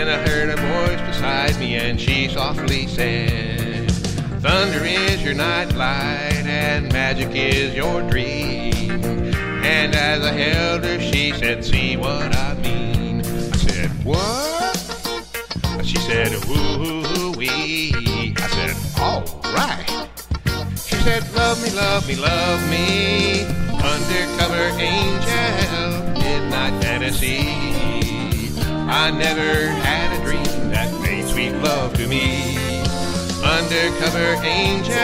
and i heard a voice beside me and she softly said, Thunder is your nightlight, and magic is your dream. And as I held her, she said, See what I mean. I said, What? She said, Ooh wee. I said, All right. She said, Love me, love me, love me. Undercover angel, midnight fantasy. I never had a dream that made sweet love to me. Undercover angel,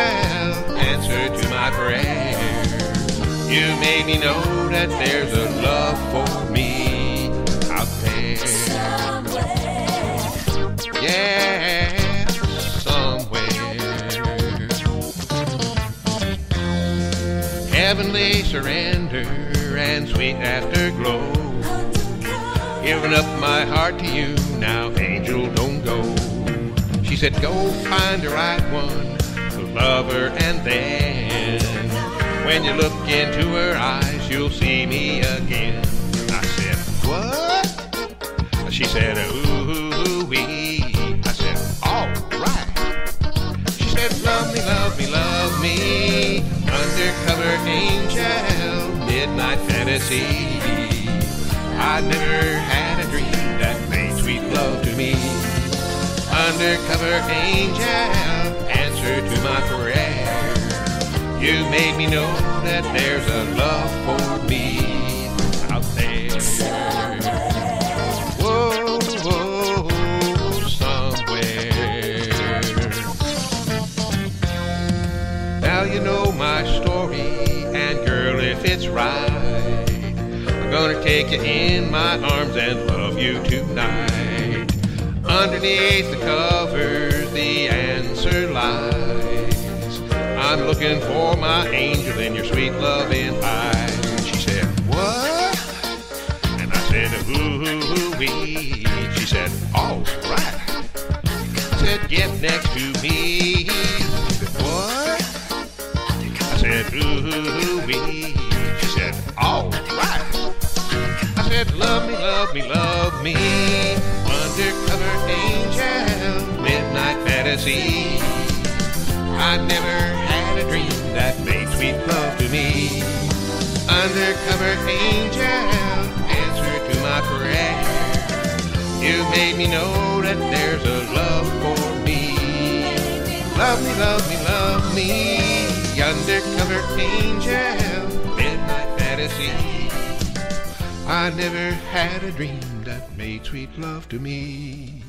answer to my prayer. You made me know that there's a love for me out there. Yeah, somewhere. Heavenly surrender and sweet afterglow. Giving up my heart to you, now angel don't go. She said, go find the right one, the lover, and then when you look into her eyes, you'll see me again. I said, what? She said, ooh wee. I said, all right. She said, love me, love me, love me. Undercover angel, midnight fantasy. I never had a dream that made sweet love to me. Undercover angel, answer to my prayer. You made me know that there's a love for me out there. Whoa, somewhere. Now you know my story, and girl, if it's right, I'm gonna take you in my arms and love you tonight. Underneath the covers, the. I'm looking for my angel in your sweet loving eyes. She said, What? And I said, Ooh wee. She said, All right. I said, Get next to me. She said, What? I said, Ooh wee. She said, All right. I said, Love me, love me, love me. Undercover angel, midnight fantasy. I never dream that made sweet love to me. Undercover angel, answer to my prayer. You made me know that there's a love for me. Love me, love me, love me. Undercover angel, midnight fantasy. I never had a dream that made sweet love to me.